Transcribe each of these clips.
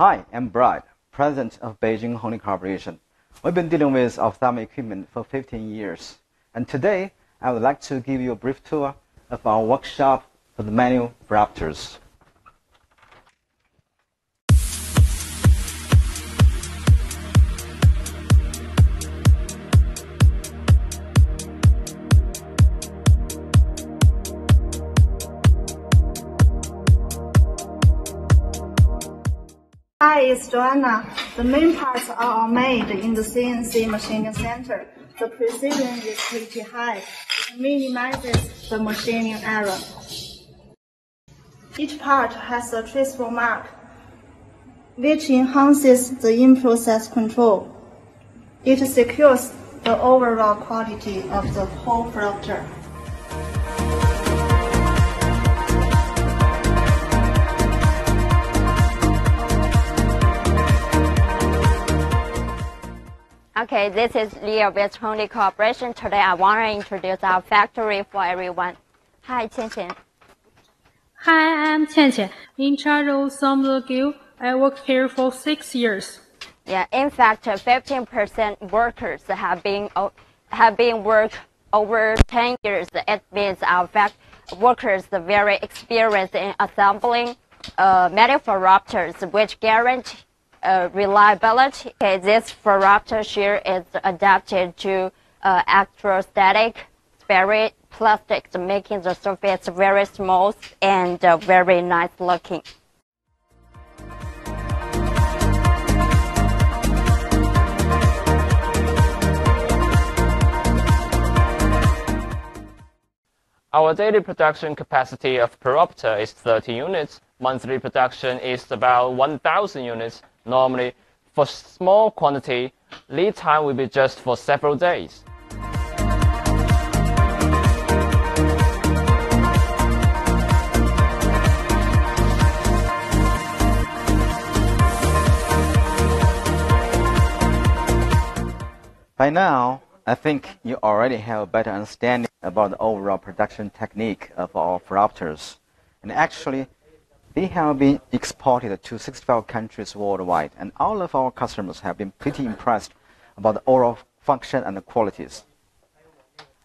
Hi, I'm Brad, president of Beijing Hongdee Corporation. We've been dealing with ophthalmic equipment for 15 years. And today, I would like to give you a brief tour of our workshop for the manual. Hi, it's Joanna. The main parts are all made in the CNC machining center. The precision is pretty high. It minimizes the machining error. Each part has a traceable mark, which enhances the in-process control. It secures the overall quality of the whole phoropter. Okay, this is Leo with Hongdee Corporation. Today I want to introduce our factory for everyone. Hi, Qian Qian. Hi, I'm Qian Qian, in charge of Assembly Guild. I work here for six years. Yeah, in fact, 15% workers have been have been work over 10 years. It means our fact workers are very experienced in assembling uh, manufacturers, which guarantee uh, reliability. Okay, this phoropter shear is adapted to uh, electrostatic spirit plastics, making the surface very smooth and uh, very nice looking. Our daily production capacity of Phoropter is 30 units. Monthly production is about 1,000 units. Normally, for small quantity, lead time will be just for several days. By now, I think you already have a better understanding about the overall production technique of our phoropters. And actually, they have been exported to 65 countries worldwide, and all of our customers have been pretty impressed about the overall function and the qualities.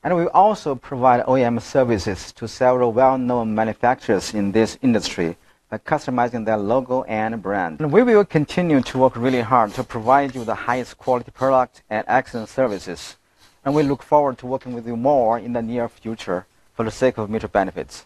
And we also provide OEM services to several well-known manufacturers in this industry by customizing their logo and brand. And we will continue to work really hard to provide you the highest quality product and excellent services. And we look forward to working with you more in the near future for the sake of mutual benefits.